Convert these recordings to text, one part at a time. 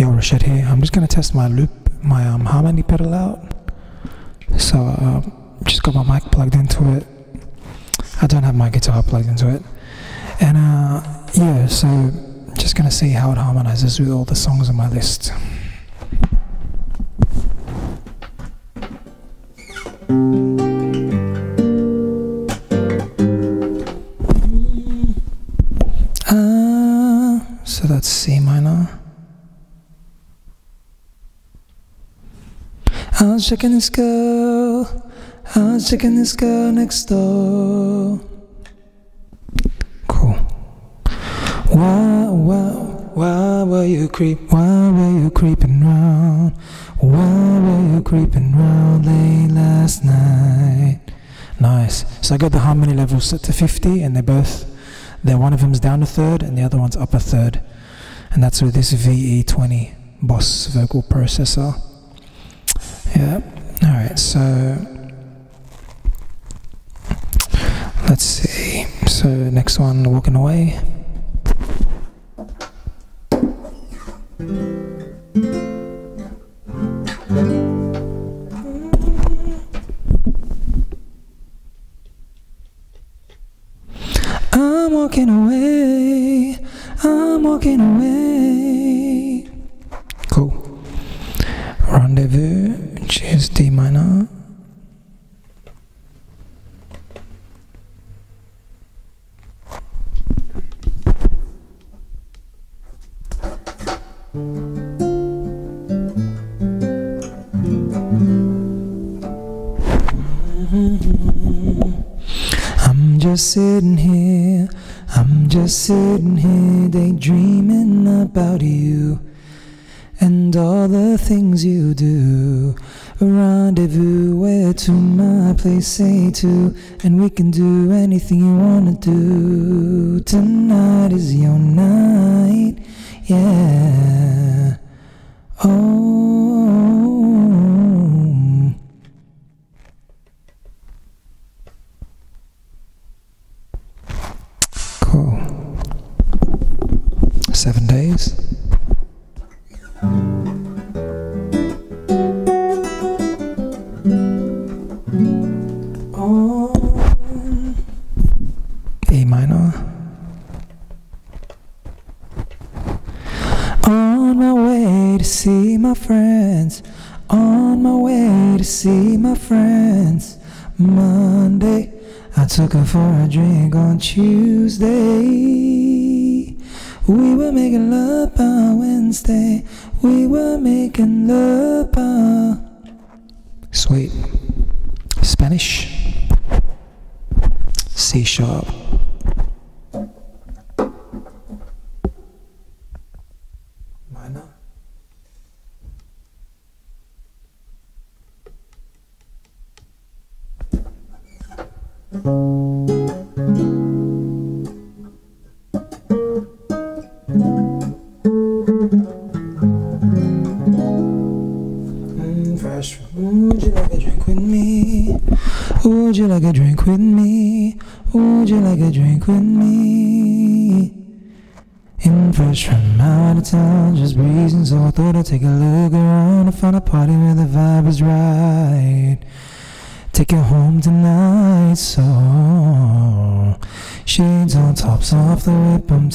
Yo, Rached here. I'm just gonna test my loop, my um, harmony pedal out. So, uh, just got my mic plugged into it. I don't have my guitar plugged into it, and uh, yeah, so just gonna see how it harmonizes with all the songs on my list. Checking this girl. I was checking this girl next door. Cool. Why, why, why were you creep? Why were you creeping round? Why were you creeping round late last night? Nice. So I got the harmony levels set to 50, and they're both. They're one of them's down a third, and the other one's up a third, and that's with this VE20 Boss vocal processor. Yeah. All right. So let's see. So next one, walking away. I'm walking away. I'm walking away. Rendezvous, which is D minor. I'm just sitting here, I'm just sitting here daydreaming about you and all the things you do. A rendezvous where to my place, say to, and we can do anything you wanna do. Tonight is your night, yeah. Oh. Cool. Seven days. See my friends. On my way to see my friends. Monday, I took her for a drink on Tuesday. We were making love by Wednesday. We were making love by. Sweet. Spanish. C sharp.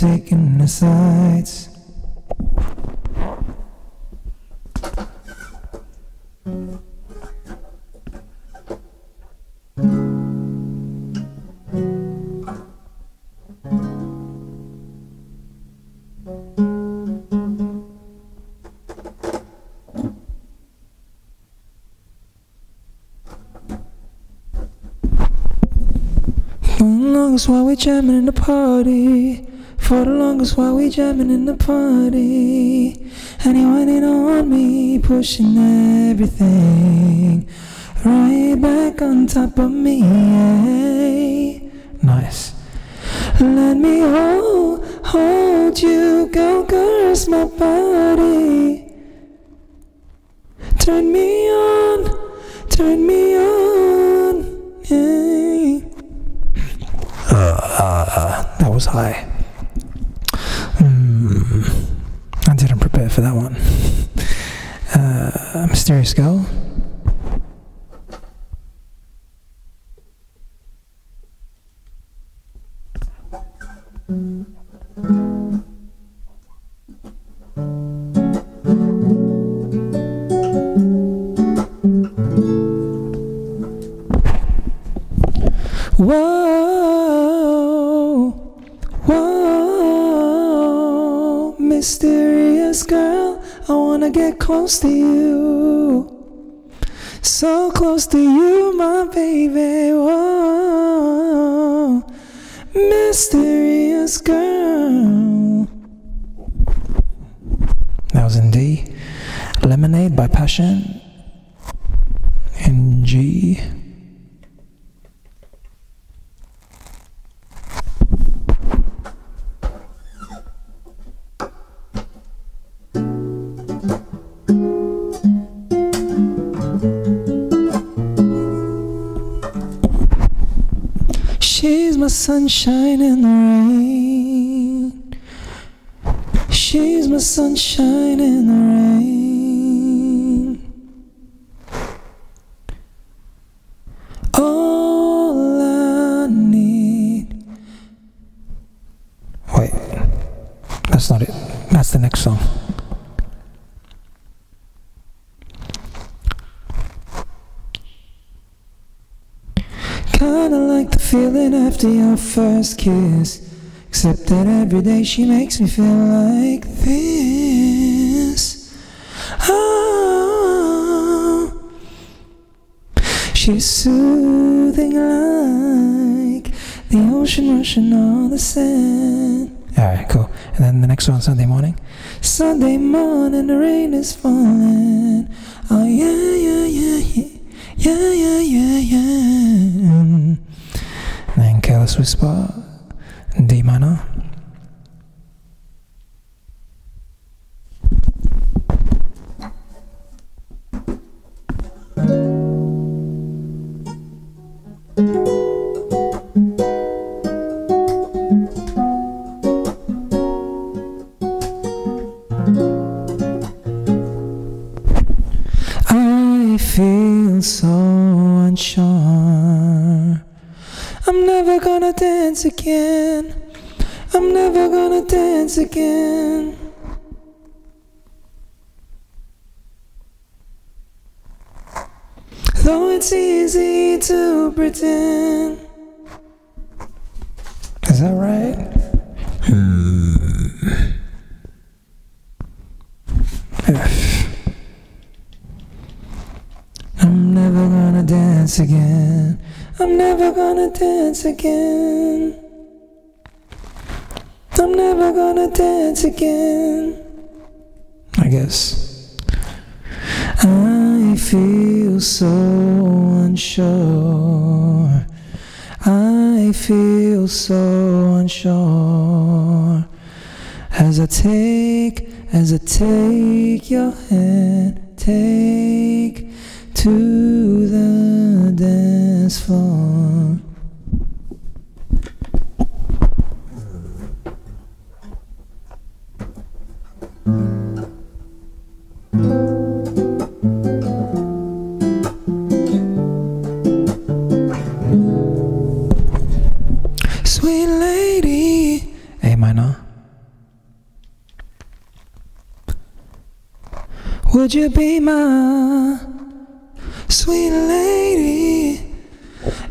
Taking the sides. For the while we jamming in the party. For the longest while we jamming in the party. And you whining on me, pushing everything right back on top of me. Nice. Let me hold, hold you, go caress my body. Turn me on, turn me on. Yeah. Uh, that was high. Hmm. I didn't prepare for that one. Uh, Mysterious Girl. Close to you. So close to you, my baby. Whoa, mysterious girl. That was in D. Lemonade by Passion. Sunshine in the rain. She's my sunshine in the rain. Feeling after your first kiss. Except that every day she makes me feel like this. Oh, she's soothing like the ocean rushing on the sand. Alright, cool. And then the next one, Sunday morning. Sunday morning, the rain is falling. Oh, yeah, yeah, yeah, yeah. Yeah, yeah, yeah, yeah. Careless Whisper, D minor. I feel so unsure. I'm never gonna dance again. I'm never gonna dance again. Though it's easy to pretend. Is that right? Hmm. I'm never gonna dance again. I'm never gonna dance again. I'm never gonna dance again. I guess. I feel so unsure. I feel so unsure. As I take, as I take your hand, take to the dance floor. Sweet lady, A minor. Would you be my sweet lady?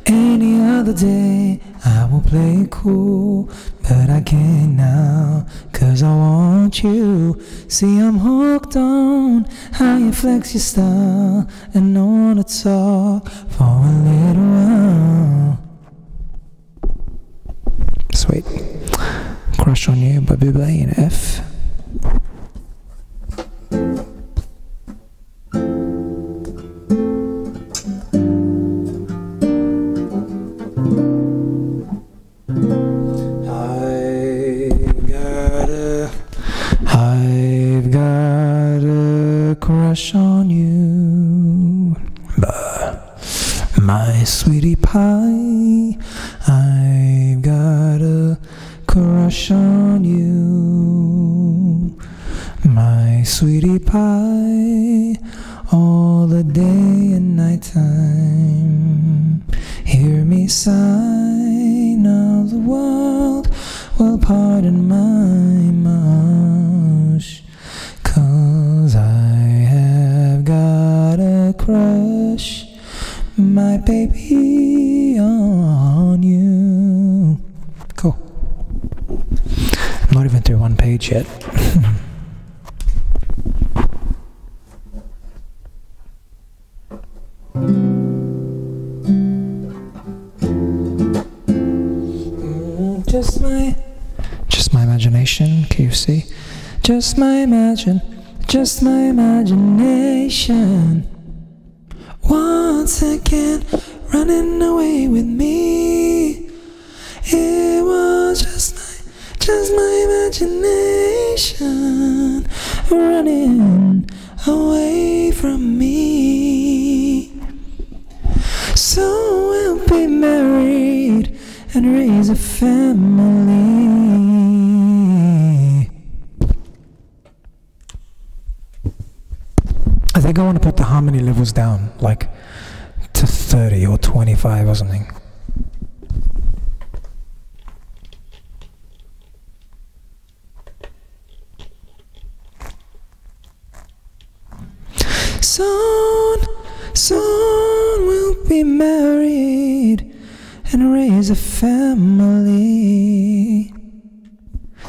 Any other day I will play it cool, but I can't now, cause I want you. See, I'm hooked on how you flex your style, and I wanna talk for a little while. Sweet. Crush on You by Buble in F. just my imagine just my imagination. Once again running away with me. It was just my just my imagination running away from me. So we'll be married and raise a family. Think I want to put the harmony levels down, like to 30 or 25 or something. Soon, soon we'll be married and raise a family.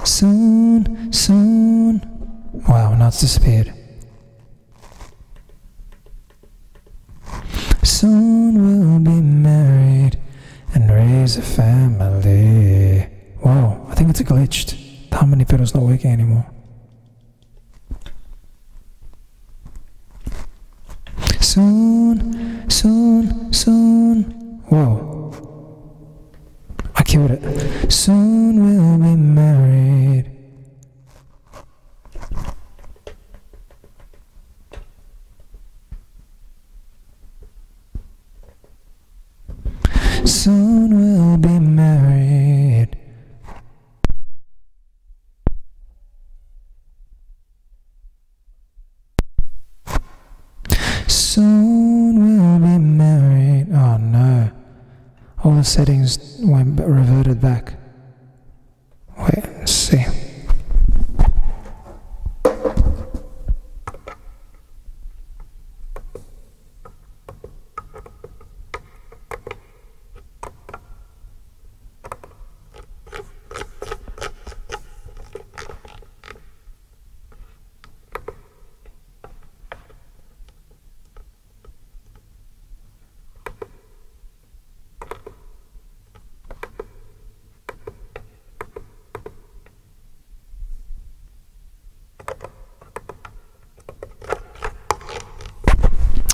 Soon, soon. Wow, now it's disappeared. Soon we'll be married and raise a family. Whoa, I think it's glitched. The harmony pedal's not working anymore. Soon, soon, soon. Whoa. I killed it. Soon we'll be married. Soon we'll be married. Soon we'll be married. Oh no. All the settings went reverted back. Wait, let's see.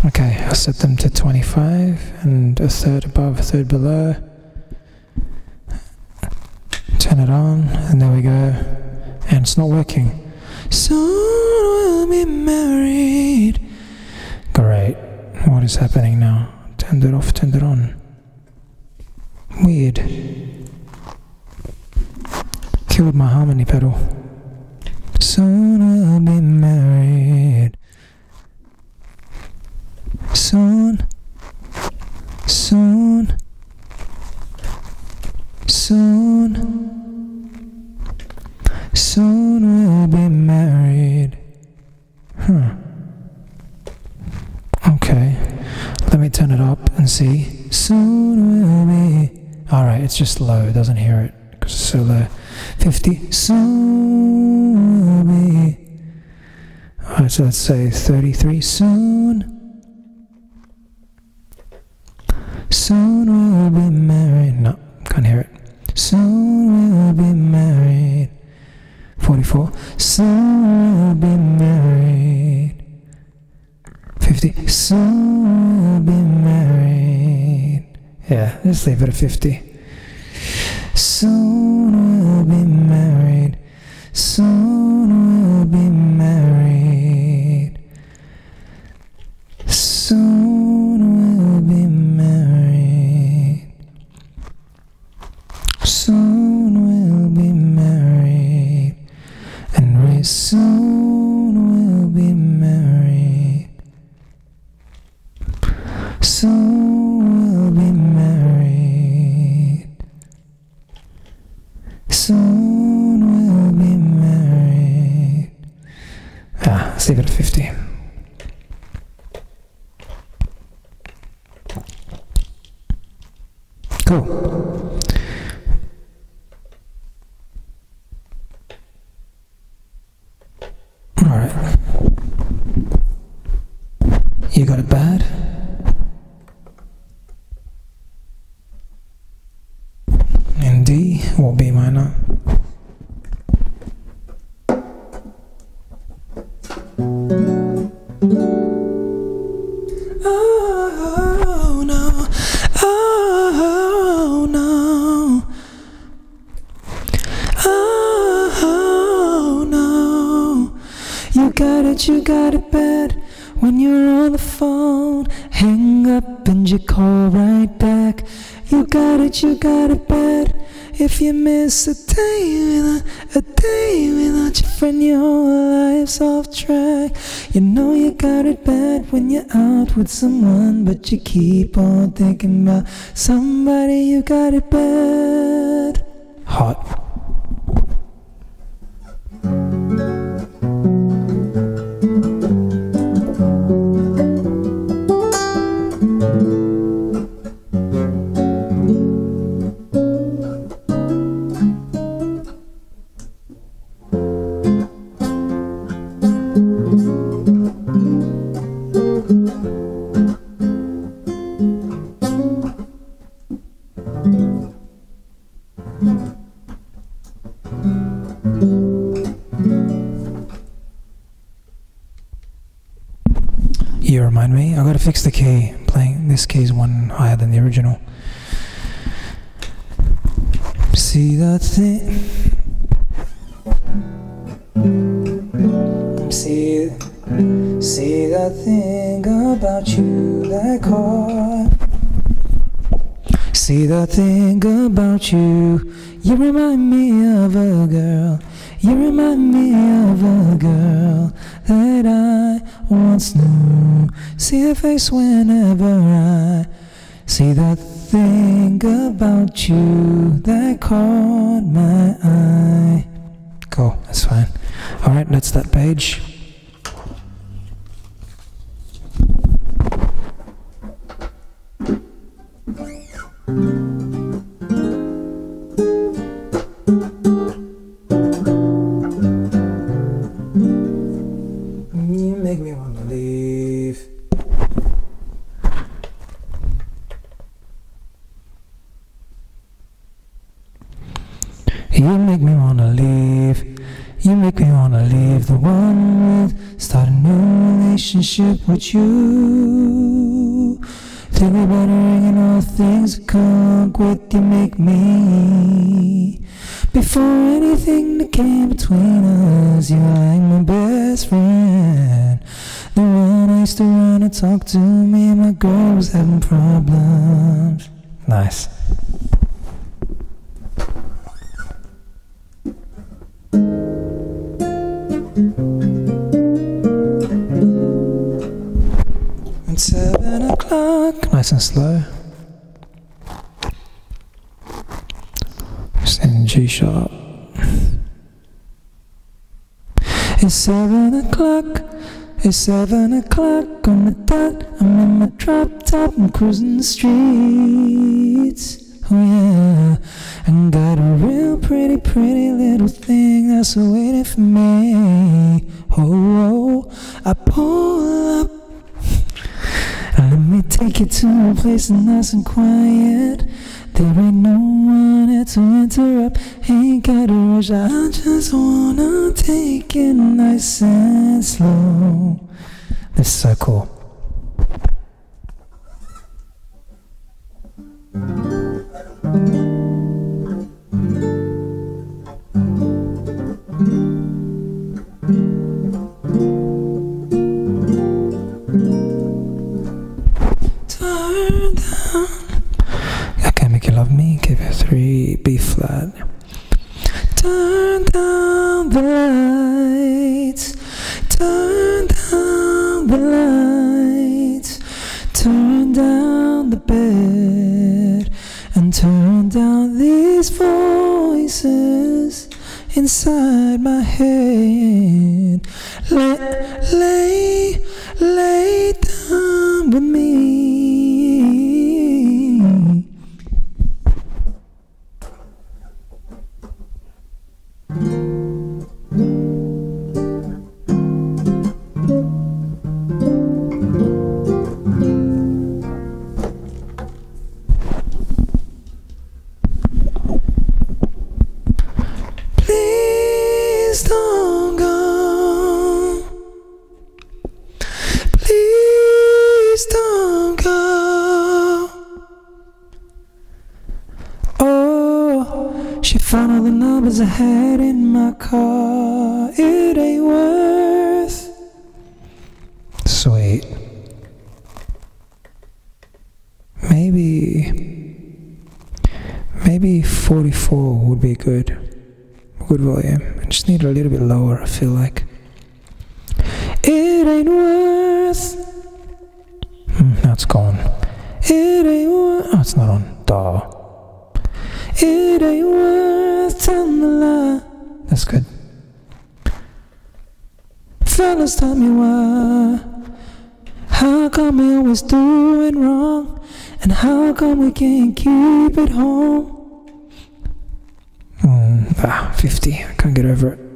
Okay, I set them to 25 and a third above, a third below. Turn it on, and there we go. And it's not working. Soon we'll be married. Great. What is happening now? Turned it off, turned it on. Weird. Killed my harmony pedal. Soon we'll be married. Soon, soon, soon, soon we'll be married. Huh. Okay, let me turn it up and see. Soon we'll be. Alright, it's just low, it doesn't hear it because it's so low. 50. Soon we'll be. Alright, so let's say 33. Soon. 50. You got it bad? Got it bad. If you miss a day without a day without your friend, your life's off track. You know you got it bad when you're out with someone, but you keep on thinking about somebody. You got it bad. Hot. You remind me. I gotta fix the key. Playing this key is one higher than the original. See that thing? See, see that thing about you that caught. See that thing about you. You remind me of a girl. You remind me of a girl that I once knew. See her face whenever I see that thing about you that caught my eye. Cool, that's fine. Alright, that's that page. Relationship with you. Think about ringing all things come with you make me. Before anything that came between us, you're like my best friend. The one I used to run and talk to me, and my girl was having problems. Nice. And slow. Just in G sharp. It's seven o'clock. It's seven o'clock on the dot. I'm in my drop top. I'm cruising the streets. Oh yeah, and got a real pretty, pretty little thing that's waiting for me. Oh, oh I pull up. Take you to a place nice and quiet. There ain't no one here to interrupt. Ain't got to rush. I just wanna take it nice and slow. This is so cool. the bed and turn down these voices inside my head. Lay, lay, lay down with me. I just need a little bit lower, I feel like. It ain't worth. Now it's gone. It ain't worth. Oh, it's not on. Duh. It ain't worth telling lie. That's good. Fellas, tell me why. How come we always doing wrong? And how come we can't keep it home? Mm, ah, 50. I can't get over it.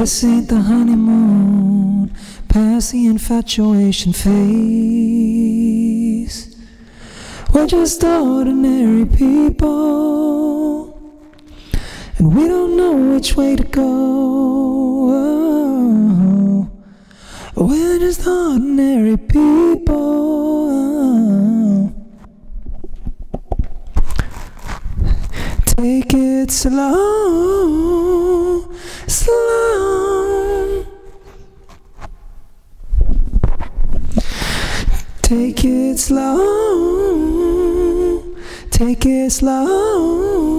This ain't the honeymoon, past the infatuation phase. We're just ordinary people, and we don't know which way to go. We're just ordinary people. Take it slow, Take it slow, take it slow.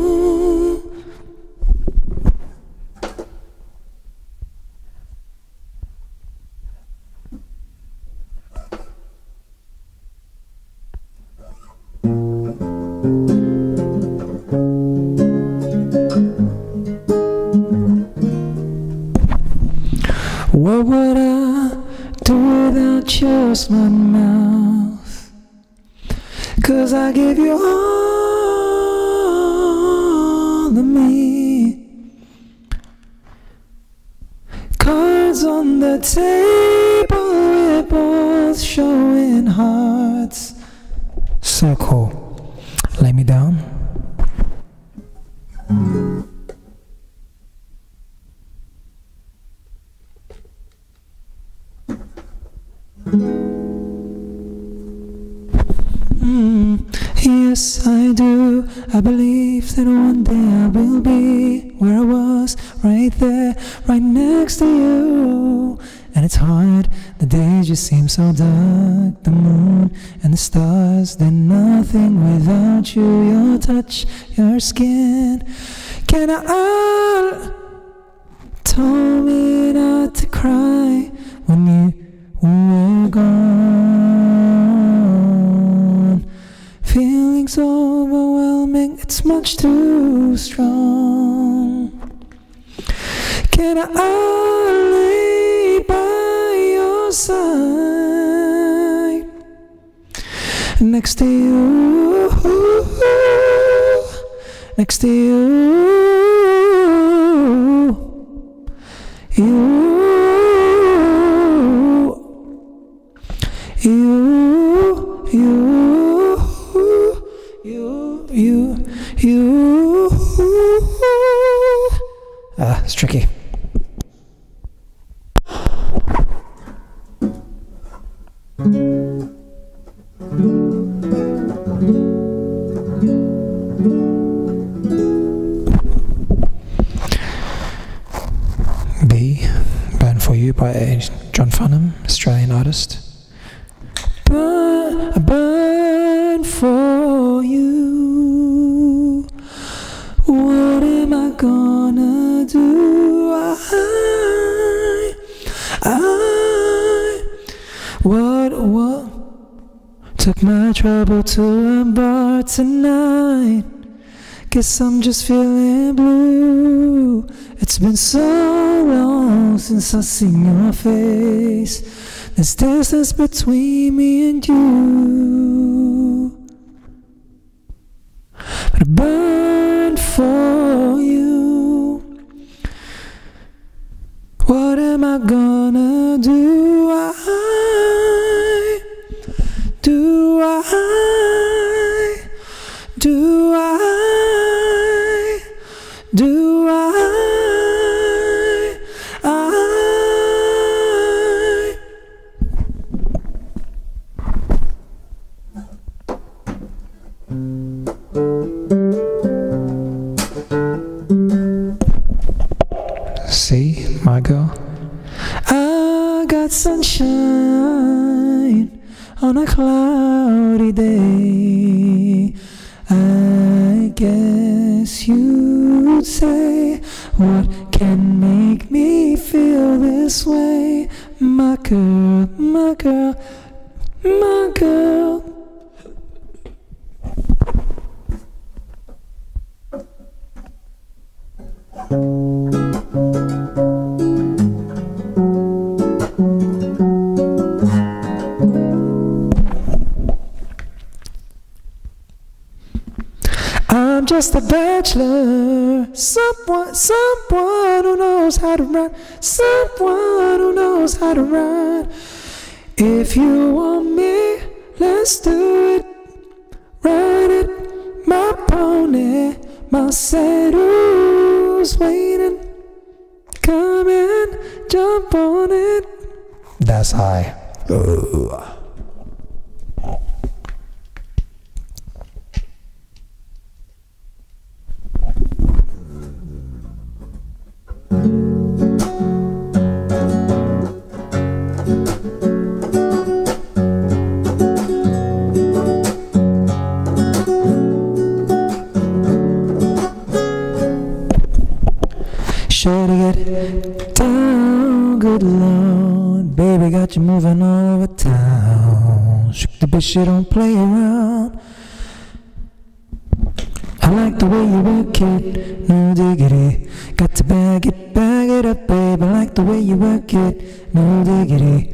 That one day I will be where I was, right there, right next to you. And it's hard, the days just seem so dark. The moon and the stars, they're nothing without you. Your touch, your skin. Can I all told me not to cry when you were gone. Feelings overwhelming, it's much too strong. Can I lay by your side next to you? Next to you. Guess I'm just feeling blue. It's been so long since I've seen your face. There's distance between me and you. But I burned for you. What am I gonna If you want me, let's do it. Ride it, my pony, my saddle's waiting. Come in, jump on it. That's high. Ugh. Don't play around. I like the way you work it, no diggity. Got to bag it, bag it up, babe. I like the way you work it, no diggity.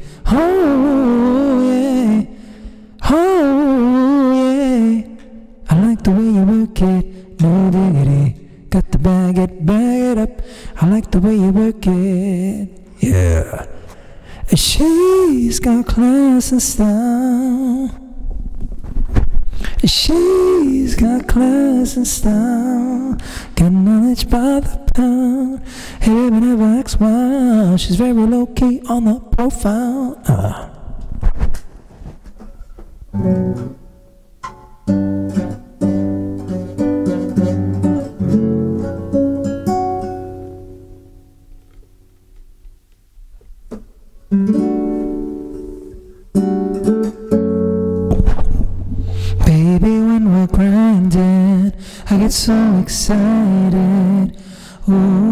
She's very low key on the profile. Uh. Baby, when we're grinding, I get so excited. Oh,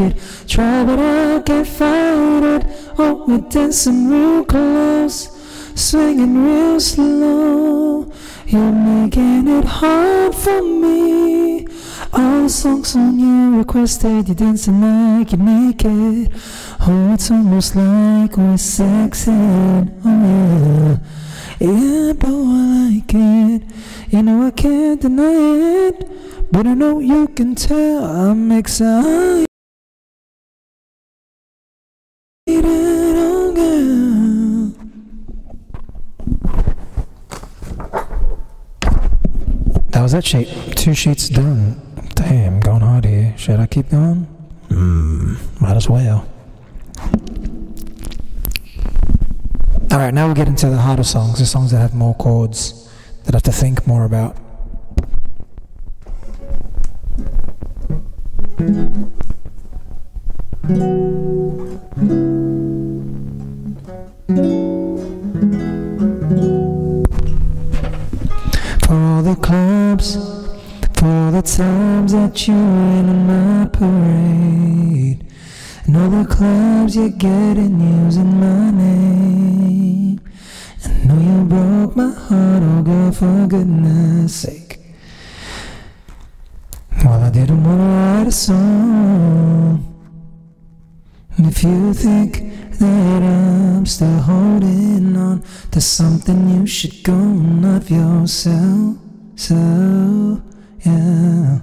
I. Try, but I can't fight it. Oh, we're dancing real close, swinging real slow. You're making it hard for me. All the songs on you requested, you're dancing like you make it. Oh, it's almost like we're sexing. Oh, yeah. Yeah, but I like it. You know I can't deny it, but I know you can tell I'm excited. That sheet. Two sheets done. Damn, going hard here. Should I keep going? Hmm, might as well. All right, now we'll get into the harder songs, the songs that have more chords, that I have to think more about. For goodness sake. Well, I didn't wanna write a song. And if you think that I'm still holding on to something, you should go and love yourself. So, yeah.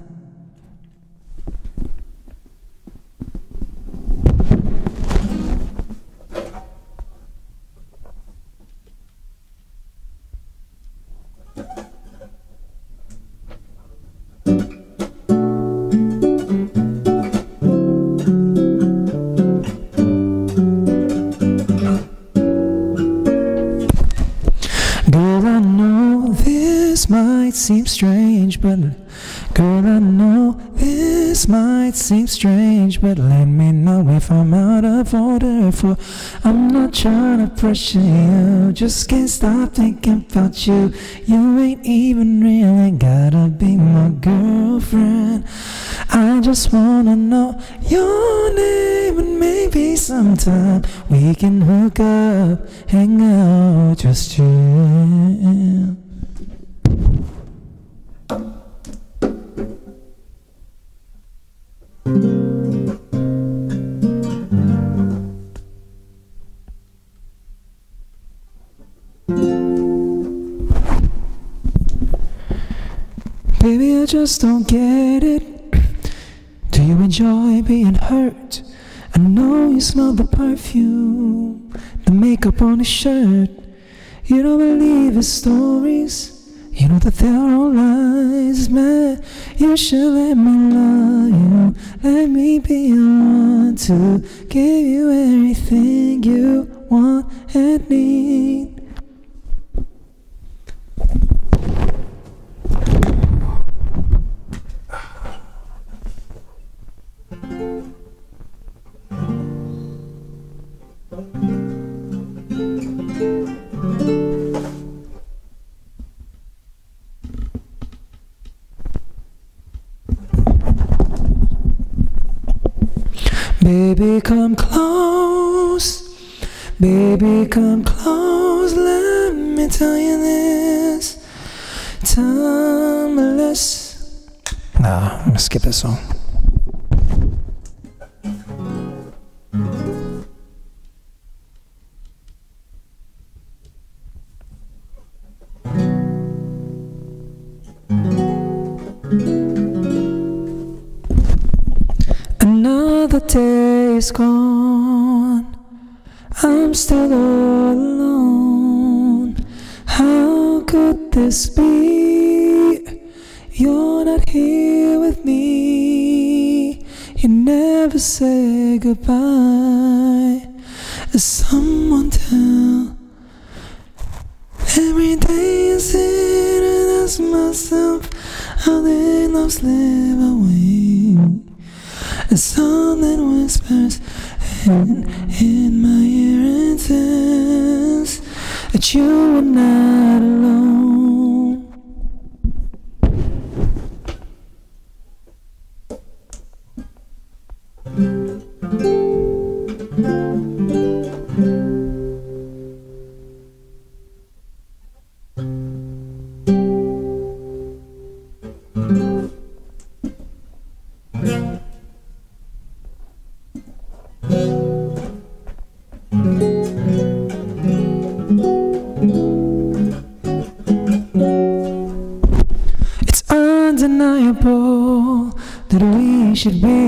For I'm not trying to pressure you, just can't stop thinking about you. You ain't even really gotta be my girlfriend. I just wanna know your name and maybe sometime we can hook up, hang out, just chill. Baby, I just don't get it. Do you enjoy being hurt? I know you smell the perfume, the makeup on his shirt. You don't believe his stories. You know that they're all lies, man. You should let me love you. Let me be the one to give you everything you want and need. Baby, come close. Baby, come close. Let me tell you this. Timeless. Nah, I'm gonna skip this song. Is gone. I'm still all alone. How could this be? You're not here with me. You never say goodbye. As Someone tell. Every day I sit and ask myself how their love slip away. Something whispers in, in my ear and says that you are not alone. Should be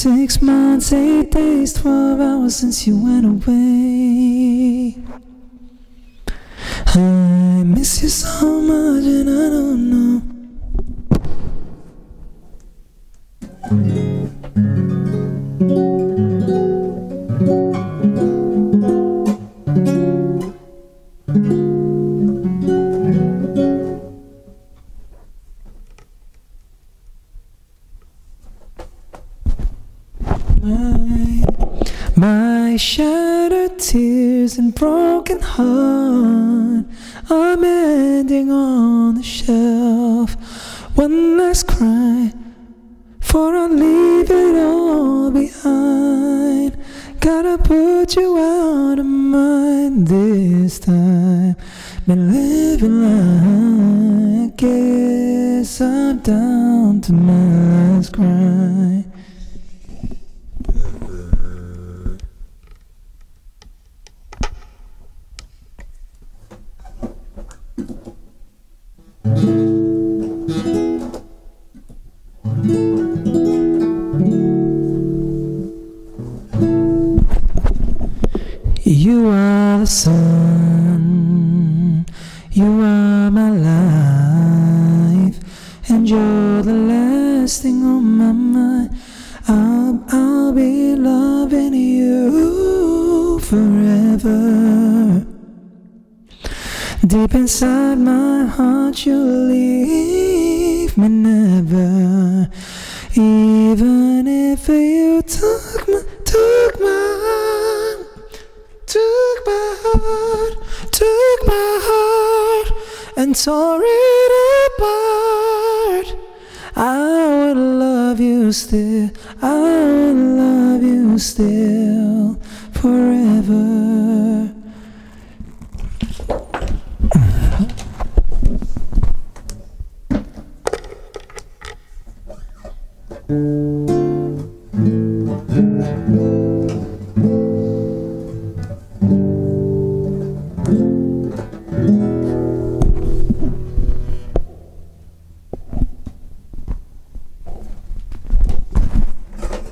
six months, eight days, twelve hours since you went away. Broken heart I'm ending on the shelf. One last cry, for I leave it all behind. Gotta put you out of mind this time. Been living like guess I'm down to my last cry.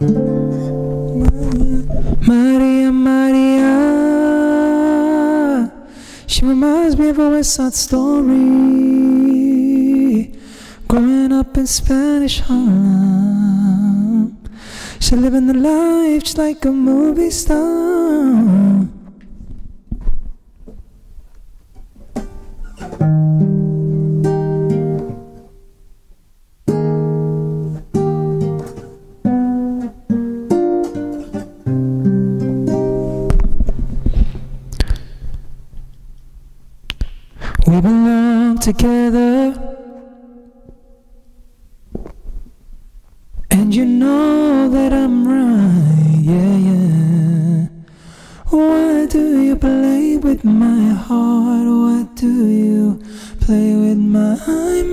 Maria, Maria. She reminds me of a West Side story. Growing up in Spanish Harlem. She living the life just like a movie star. Together. And you know that I'm right, yeah, yeah. Why do you play with my heart? Why do you play with my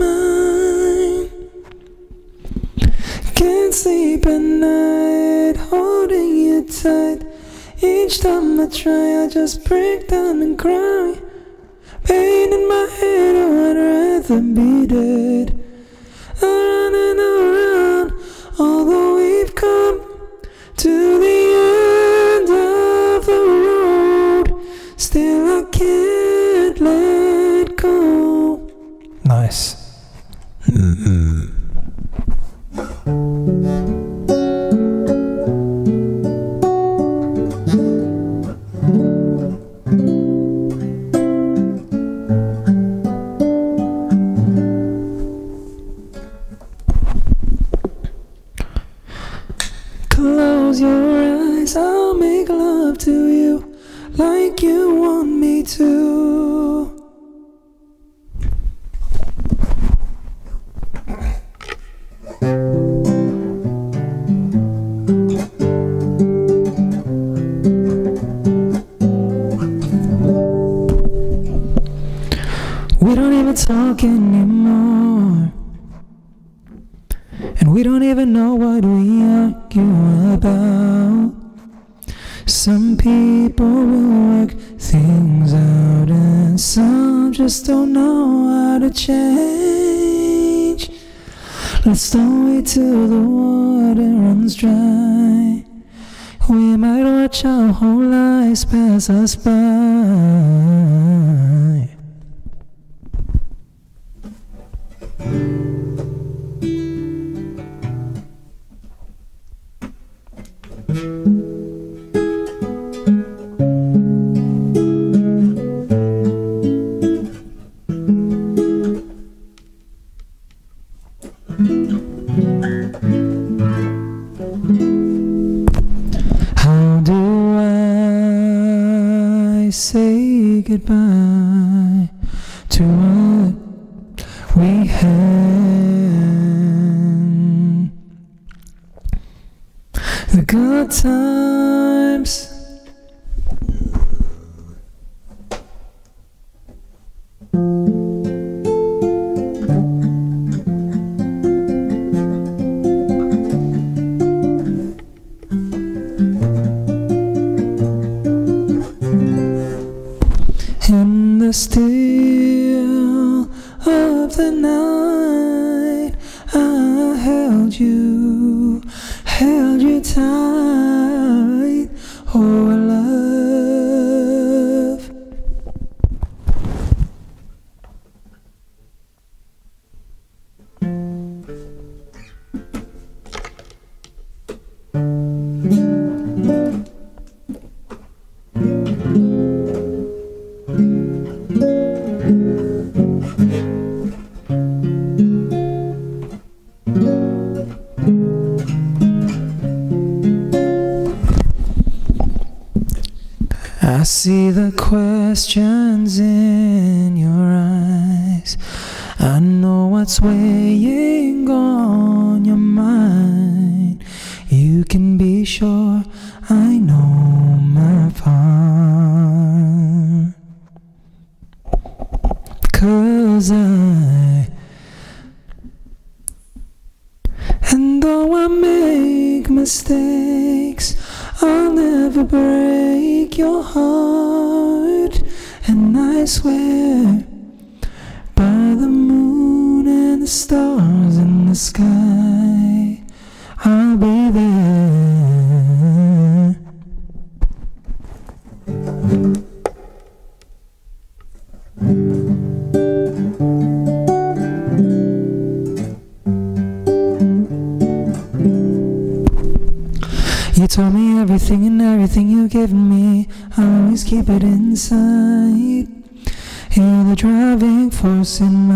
mind? Can't sleep at night, holding you tight. Each time I try, I just break rather be dead. Running around, although we've come to the end of the road, still I can't let go. Nice. Close as aspas. say goodbye to what we had. The good times. I see the questions in your eyes. I know what's weighing on your mind. You can be sure I know my part. Cause I, and though I make mistakes, I'll never break your heart, and I swear by the moon and the stars in the sky, I'll be there. keep it inside. You're the driving force in my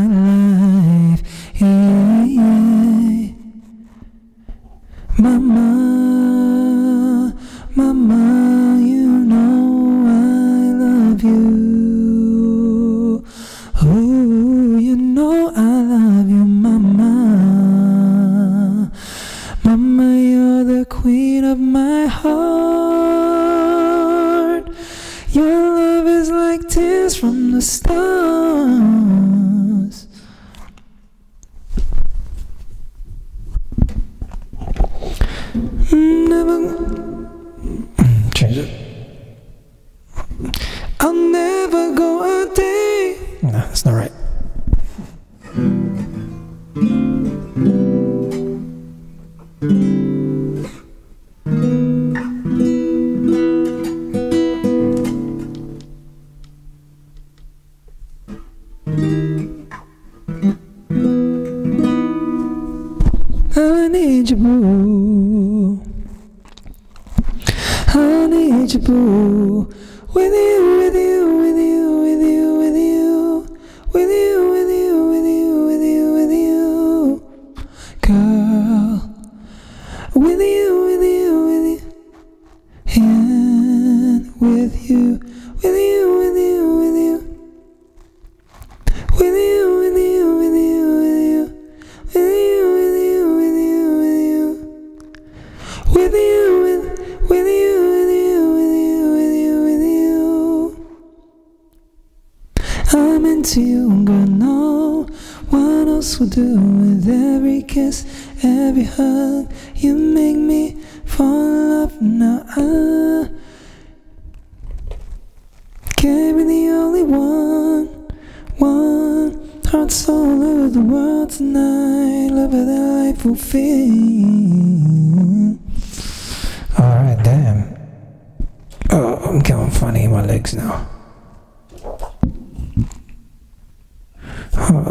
That's not right.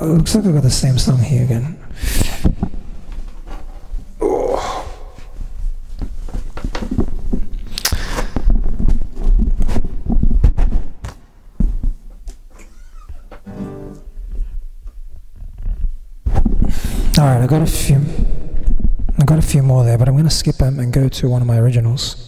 Looks like I got the same song here again. All right, I got a few. I got a few more there, but I'm going to skip them and go to one of my originals.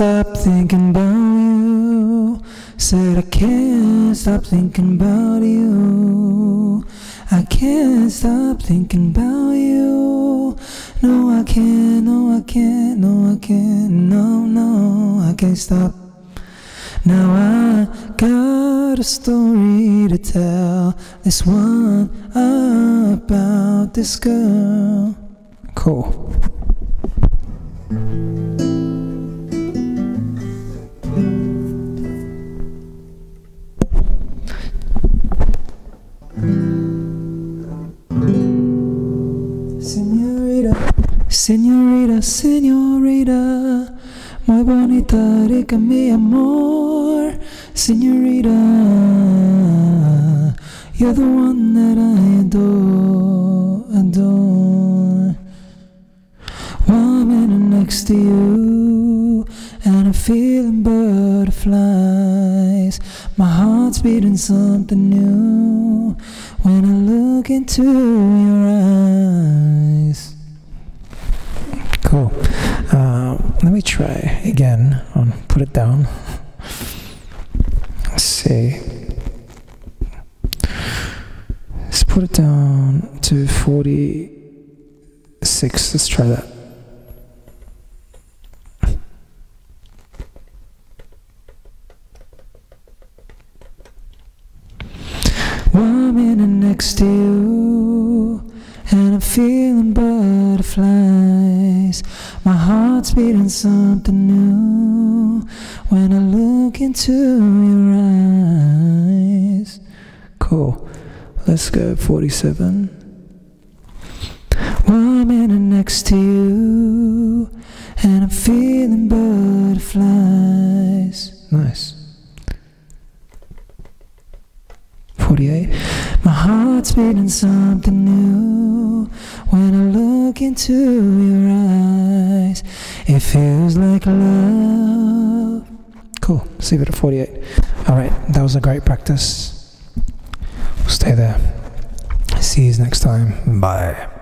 Stop thinking about you. Said I can't stop thinking about you. I can't stop thinking about you. No, I can't, no, I can't, no, I can't, no, no, I can't stop. Now I got a story to tell. This one about this girl. Cool. Señorita, muy bonita, rica mi amor, señorita, you're the one that I adore, adore. Woman next to you, and I'm feeling butterflies. My heart's beating something new when I look into your eyes. Cool. Uh, let me try again. Um, put it down. Let's see. Let's put it down to 46. Let's try that. Woman next to you, and I'm feeling butterflies. My heart's beating something new when I look into your eyes. Cool. Let's go 47. Woman next to you, and I'm feeling butterflies. Nice. 48. My heart's beating something new when I look into your eyes. It feels like love. Cool. Let's it at 48. All right. That was a great practice. We'll stay there. See you next time. Bye.